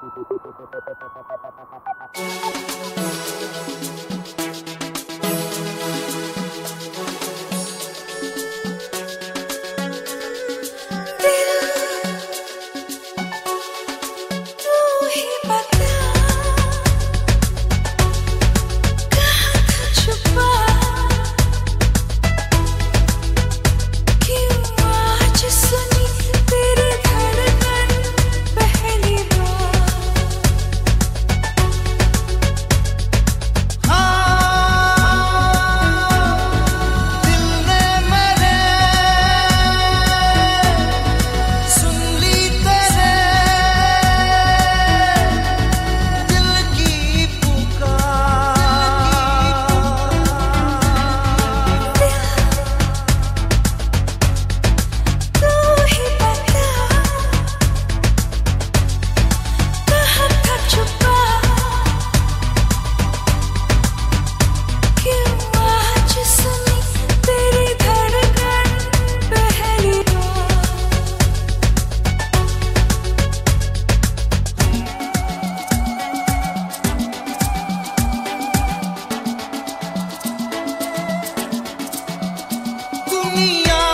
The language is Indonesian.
Thank you. दुनिया